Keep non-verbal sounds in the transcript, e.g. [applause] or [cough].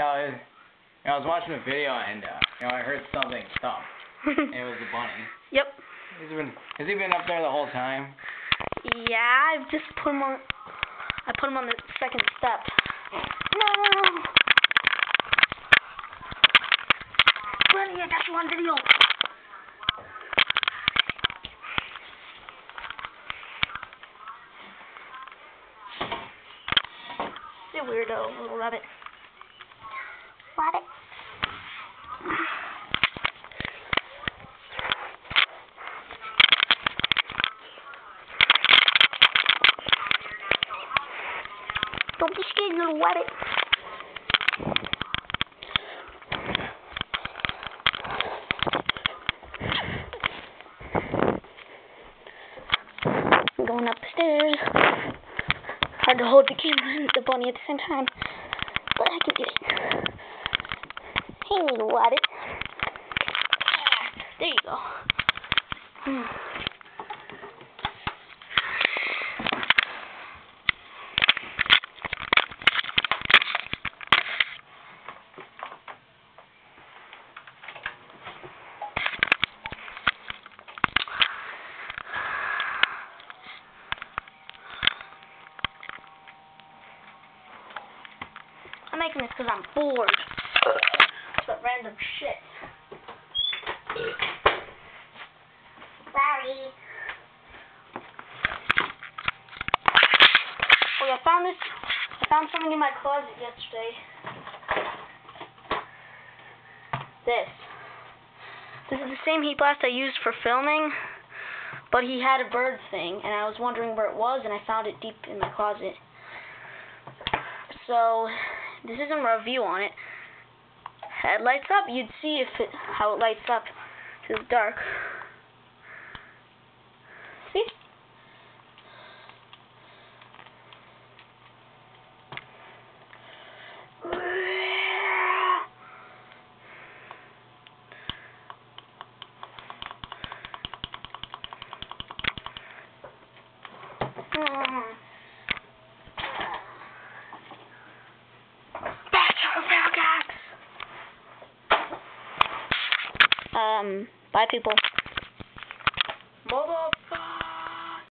Yeah, I, you know, I was watching a video and uh, you know I heard something thump. [laughs] it was a bunny. Yep. Has he been has he been up there the whole time? Yeah, I've just put him on. I put him on the second step. No. Bunny, I got you on video. You weirdo, little rabbit. Rabbit. Don't be scared, little rabbit. I'm going up the stairs. Hard to hold the camera and the bunny at the same time, but I can do it. Hey, little rabbit. There you go. I'm making this because I'm bored. But random shit. Sorry. Oh, I found this. I found something in my closet yesterday. This. This is the same Heatblast I used for filming, but he had a bird thing, and I was wondering where it was, and I found it deep in my closet. So, this isn't a review on it. Head lights up, you'd see if it how it lights up the dark. Um, bye, people.